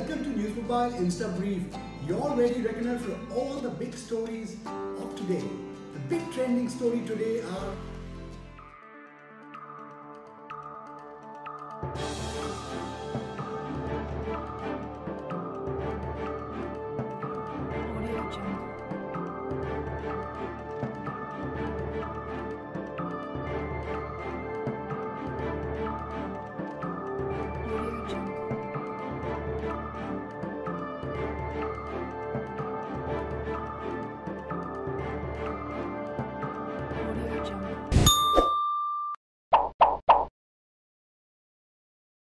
Welcome to News Mobile Insta Brief, your ready reckoner for all the big stories of today. The big trending story today are Audio Jungle. audio